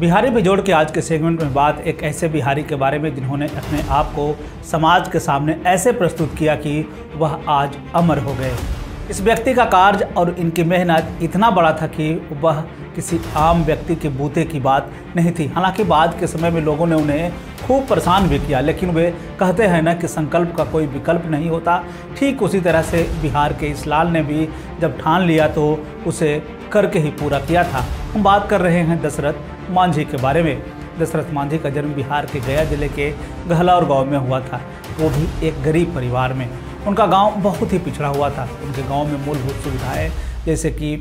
बिहारी बिजोड़ के आज के सेगमेंट में बात एक ऐसे बिहारी के बारे में जिन्होंने अपने आप को समाज के सामने ऐसे प्रस्तुत किया कि वह आज अमर हो गए। इस व्यक्ति का कार्य और इनकी मेहनत इतना बड़ा था कि वह किसी आम व्यक्ति के बूते की बात नहीं थी। हालाँकि बाद के समय में लोगों ने उन्हें खूब परेशान भी किया, लेकिन वे कहते हैं ना कि संकल्प का कोई विकल्प नहीं होता। ठीक उसी तरह से बिहार के इस लाल ने भी जब ठान लिया तो उसे करके ही पूरा किया था। हम बात कर रहे हैं दशरथ मांझी के बारे में। दशरथ मांझी का जन्म बिहार के गया ज़िले के गहलौर गाँव में हुआ था। वो भी एक गरीब परिवार में। उनका गाँव बहुत ही पिछड़ा हुआ था। उनके गाँव में मूलभूत सुविधाएँ, जैसे कि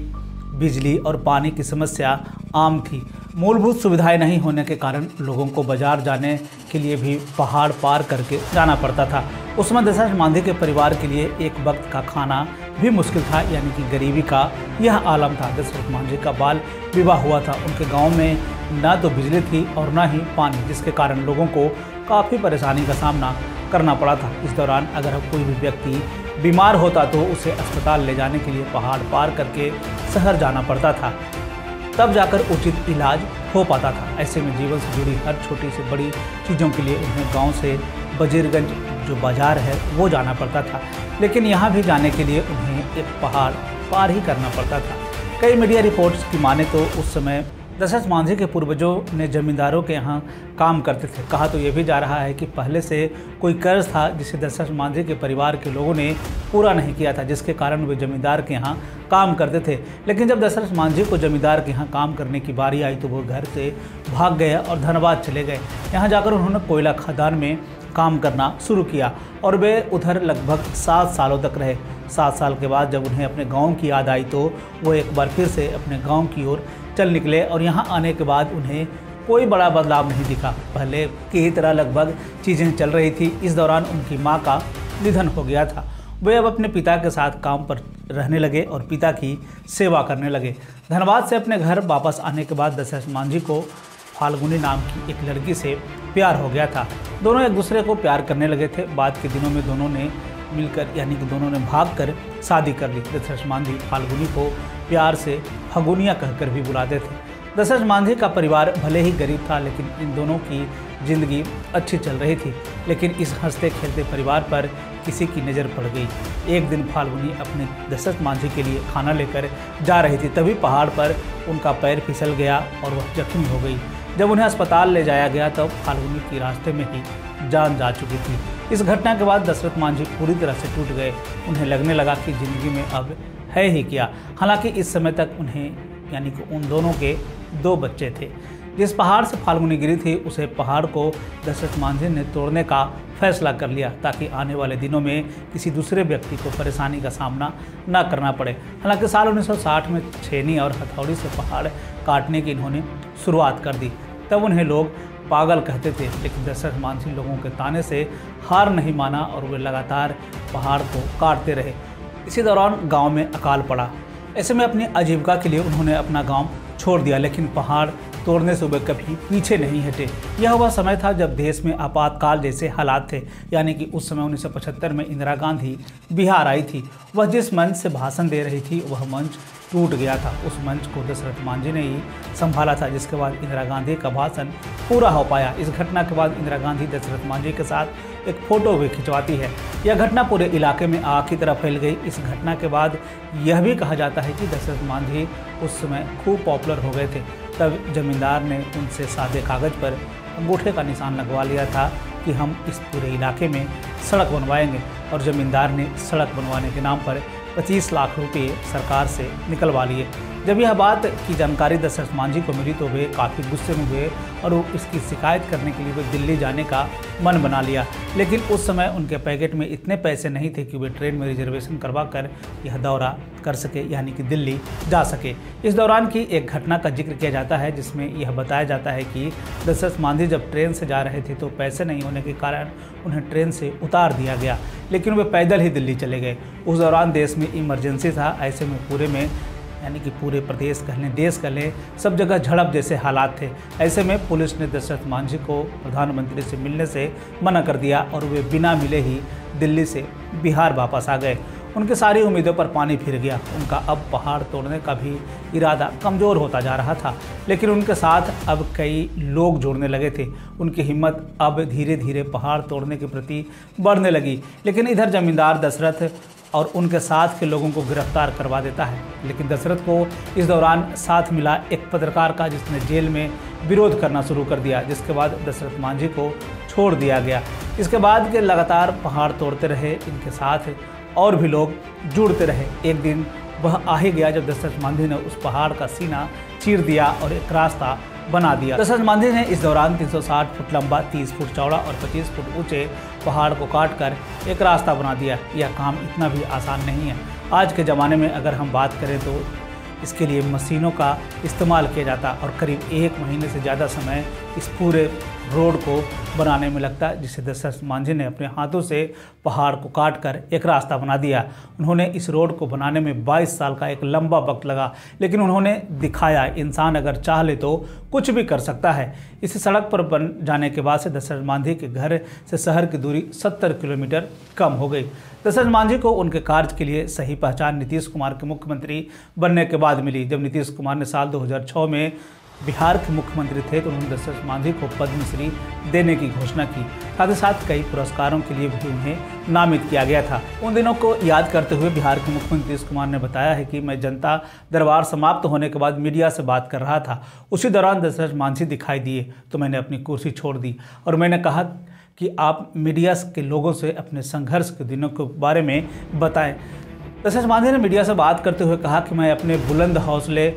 बिजली और पानी की समस्या, आम थी मूलभूत सुविधाएँ नहीं होने के कारण लोगों को बाज़ार जाने के लिए भी पहाड़ पार करके जाना पड़ता था। उसमें दशरथ मांझी के परिवार के लिए एक वक्त का खाना भी मुश्किल था, यानी कि गरीबी का यह आलम था। दशरथ मांझी का बाल विवाह हुआ था। उनके गाँव में न तो बिजली थी और ना ही पानी, जिसके कारण लोगों को काफ़ी परेशानी का सामना करना पड़ा था। इस दौरान अगर कोई भी व्यक्ति बीमार होता तो उसे अस्पताल ले जाने के लिए पहाड़ पार करके शहर जाना पड़ता था। तब जाकर उचित इलाज हो पाता था। ऐसे में जीवन से जुड़ी हर छोटी से बड़ी चीज़ों के लिए उन्हें गाँव से बजीरगंज जो बाज़ार है, वो जाना पड़ता था। लेकिन यहाँ भी जाने के लिए उन्हें एक पहाड़ पार ही करना पड़ता था। कई मीडिया रिपोर्ट्स की माने तो उस समय दशरथ मांझी के पूर्वजों ने जमींदारों के यहाँ काम करते थे। कहा तो ये भी जा रहा है कि पहले से कोई कर्ज था जिसे दशरथ मांझी के परिवार के लोगों ने पूरा नहीं किया था, जिसके कारण वे जमींदार के यहाँ काम करते थे। लेकिन जब दशरथ मांझी को जमींदार के यहाँ काम करने की बारी आई तो वो घर से भाग गए और धनबाद चले गए। यहाँ जाकर उन्होंने कोयला खदान में काम करना शुरू किया और वे उधर लगभग सात सालों तक रहे। सात साल के बाद जब उन्हें अपने गाँव की याद आई तो वो एक बार फिर से अपने गाँव की ओर चल निकले और यहाँ आने के बाद उन्हें कोई बड़ा बदलाव नहीं दिखा। पहले की ही तरह लगभग चीज़ें चल रही थी। इस दौरान उनकी माँ का निधन हो गया था। वे अब अपने पिता के साथ काम पर रहने लगे और पिता की सेवा करने लगे। धनबाद से अपने घर वापस आने के बाद दशरथ मांझी को फाल्गुनी नाम की एक लड़की से प्यार हो गया था। दोनों एक दूसरे को प्यार करने लगे थे। बाद के दिनों में दोनों ने मिलकर, यानी कि दोनों ने भाग कर शादी कर ली। दशरथ मांझी फाल्गुनी को प्यार से फगुनिया कहकर भी बुलाते थे। दशरथ मांझी का परिवार भले ही गरीब था, लेकिन इन दोनों की ज़िंदगी अच्छी चल रही थी। लेकिन इस हँसते खेलते परिवार पर किसी की नज़र पड़ गई। एक दिन फाल्गुनी अपने दशरथ मांझी के लिए खाना लेकर जा रही थी, तभी पहाड़ पर उनका पैर फिसल गया और वह जख्मी हो गई। जब उन्हें अस्पताल ले जाया गया, तब फाल्गुनी की रास्ते में ही जान जा चुकी थी। इस घटना के बाद दशरथ मांझी पूरी तरह से टूट गए। उन्हें लगने लगा कि ज़िंदगी में अब है ही क्या। हालाँकि इस समय तक उन्हें, यानी कि उन दोनों के दो बच्चे थे। जिस पहाड़ से फाल्गुनी गिरी थी, उसे पहाड़ को दशरथ मांझी ने तोड़ने का फैसला कर लिया, ताकि आने वाले दिनों में किसी दूसरे व्यक्ति को परेशानी का सामना न करना पड़े। हालाँकि साल 1960 में छेनी और हथौड़ी से पहाड़ काटने की इन्होंने शुरुआत कर दी। तब उन्हें लोग पागल कहते थे, लेकिन दशरथ मांझी लोगों के ताने से हार नहीं माना और वे लगातार पहाड़ को काटते रहे। इसी दौरान गाँव में अकाल पड़ा। ऐसे में अपनी आजीविका के लिए उन्होंने अपना गाँव छोड़ दिया, लेकिन पहाड़ तोड़ने से वे कभी पीछे नहीं हटे। यह वह समय था जब देश में आपातकाल जैसे हालात थे, यानी कि उस समय 1975 में इंदिरा गांधी बिहार आई थी। वह जिस मंच से भाषण दे रही थी, वह मंच टूट गया था। उस मंच को दशरथ मांझी ने ही संभाला था, जिसके बाद इंदिरा गांधी का भाषण पूरा हो पाया। इस घटना के बाद इंदिरा गांधी दशरथ मांझी के साथ एक फ़ोटो भी खिंचवाती है। यह घटना पूरे इलाके में आग की तरह फैल गई। इस घटना के बाद यह भी कहा जाता है कि दशरथ मांझी उस समय खूब पॉपुलर हो गए थे। तब जमींदार ने उनसे सादे कागज़ पर अंगूठे का निशान लगवा लिया था कि हम इस पूरे इलाके में सड़क बनवाएँगे और ज़मींदार ने सड़क बनवाने के नाम पर 25 लाख रुपये सरकार से निकलवा लिए। जब यह बात की जानकारी दशरथ मांझी को मिली तो वे काफ़ी गुस्से में हुए और वो इसकी शिकायत करने के लिए वे दिल्ली जाने का मन बना लिया। लेकिन उस समय उनके पैकेट में इतने पैसे नहीं थे कि वे ट्रेन में रिजर्वेशन करवा कर यह दौरा कर सके, यानी कि दिल्ली जा सके। इस दौरान की एक घटना का ज़िक्र किया जाता है, जिसमें यह बताया जाता है कि दशरथ मांझी जब ट्रेन से जा रहे थे तो पैसे नहीं होने के कारण उन्हें ट्रेन से उतार दिया गया। लेकिन वे पैदल ही दिल्ली चले गए। उस दौरान देश में इमरजेंसी था। ऐसे में पूरे में, यानी कि पूरे प्रदेश कह लें देश कह लें सब जगह झड़प जैसे हालात थे। ऐसे में पुलिस ने दशरथ मांझी को प्रधानमंत्री से मिलने से मना कर दिया और वे बिना मिले ही दिल्ली से बिहार वापस आ गए। उनकी सारी उम्मीदों पर पानी फिर गया। उनका अब पहाड़ तोड़ने का भी इरादा कमज़ोर होता जा रहा था, लेकिन उनके साथ अब कई लोग जुड़ने लगे थे। उनकी हिम्मत अब धीरे धीरे पहाड़ तोड़ने के प्रति बढ़ने लगी। लेकिन इधर जमींदार दशरथ और उनके साथ के लोगों को गिरफ़्तार करवा देता है। लेकिन दशरथ को इस दौरान साथ मिला एक पत्रकार का, जिसने जेल में विरोध करना शुरू कर दिया, जिसके बाद दशरथ मांझी को छोड़ दिया गया। इसके बाद के लगातार पहाड़ तोड़ते रहे, इनके साथ और भी लोग जुड़ते रहे। एक दिन वह आ ही गया जब दशरथ मांझी ने उस पहाड़ का सीना चीर दिया और एक रास्ता बना दिया। दशरथ मांझी ने इस दौरान 360 फुट लंबा 30 फुट चौड़ा और 25 फुट ऊँचे पहाड़ को काट कर एक रास्ता बना दिया। यह काम इतना भी आसान नहीं है। आज के ज़माने में अगर हम बात करें तो इसके लिए मशीनों का इस्तेमाल किया जाता और करीब एक महीने से ज़्यादा समय इस पूरे रोड को बनाने में लगता है, जिसे दशरथ मांझी ने अपने हाथों से पहाड़ को काट कर एक रास्ता बना दिया। उन्होंने इस रोड को बनाने में 22 साल का एक लंबा वक्त लगा, लेकिन उन्होंने दिखाया, इंसान अगर चाह ले तो कुछ भी कर सकता है। इस सड़क पर बन जाने के बाद से दशरथ मांझी के घर से शहर की दूरी सत्तर किलोमीटर कम हो गई। दशरथ मांझी को उनके कार्य के लिए सही पहचान नीतीश कुमार के मुख्यमंत्री बनने के बाद मिली। जब नीतीश कुमार ने साल 2006 में बिहार के मुख्यमंत्री थे तो उन्होंने दशरथ मांझी को पद्मश्री देने की घोषणा की। साथ ही साथ कई पुरस्कारों के लिए भी उन्हें नामित किया गया था। उन दिनों को याद करते हुए बिहार के मुख्यमंत्री नीतीश कुमार ने बताया है कि मैं जनता दरबार समाप्त होने के बाद मीडिया से बात कर रहा था। उसी दौरान दशरथ मांझी दिखाई दिए तो मैंने अपनी कुर्सी छोड़ दी और मैंने कहा कि आप मीडिया के लोगों से अपने संघर्ष के दिनों के बारे में बताएँ। दशरथ मांझी ने मीडिया से बात करते हुए कहा कि मैं अपने बुलंद हौसले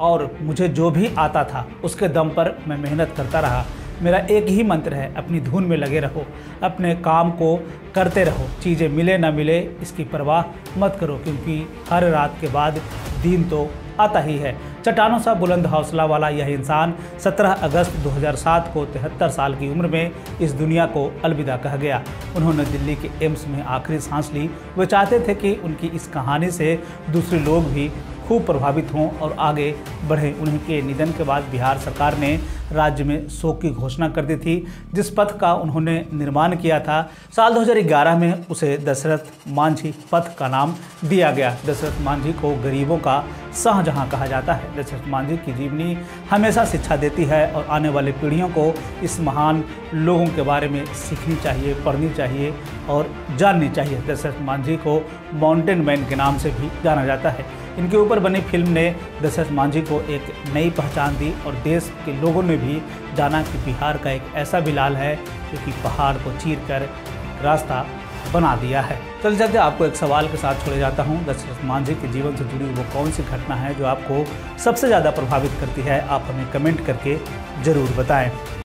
और मुझे जो भी आता था, उसके दम पर मैं मेहनत करता रहा। मेरा एक ही मंत्र है, अपनी धुन में लगे रहो। अपने काम को करते रहो। चीज़ें मिले ना मिले, इसकी परवाह मत करो, क्योंकि हर रात के बाद दिन तो आता ही है। चट्टानों सा बुलंद हौसला वाला यह इंसान 17 अगस्त 2007 को तिहत्तर साल की उम्र में इस दुनिया को अलविदा कह गया। उन्होंने दिल्ली के एम्स में आखिरी सांस ली। वे चाहते थे कि उनकी इस कहानी से दूसरे लोग भी खूब प्रभावित हों और आगे बढ़ें। उनके निधन के बाद बिहार सरकार ने राज्य में शोक की घोषणा कर दी थी, जिस पथ का उन्होंने निर्माण किया था। साल 2011 में उसे दशरथ मांझी पथ का नाम दिया गया। दशरथ मांझी को गरीबों का शाहजहाँ कहा जाता है। दशरथ मांझी की जीवनी हमेशा शिक्षा देती है और आने वाले पीढ़ियों को इस महान लोगों के बारे में सीखनी चाहिए, पढ़नी चाहिए और जाननी चाहिए। दशरथ मांझी को माउंटेन मैन के नाम से भी जाना जाता है। इनके ऊपर बनी फ़िल्म ने दशरथ मांझी को एक नई पहचान दी और देश के लोगों ने भी जाना कि बिहार का एक ऐसा बिलाल है जो कि पहाड़ को चीर कर रास्ता बना दिया है। चल चलते आपको एक सवाल के साथ छोड़े जाता हूँ। दशरथ मांझी के जीवन से जुड़ी वो कौन सी घटना है जो आपको सबसे ज़्यादा प्रभावित करती है? आप हमें कमेंट करके ज़रूर बताएँ।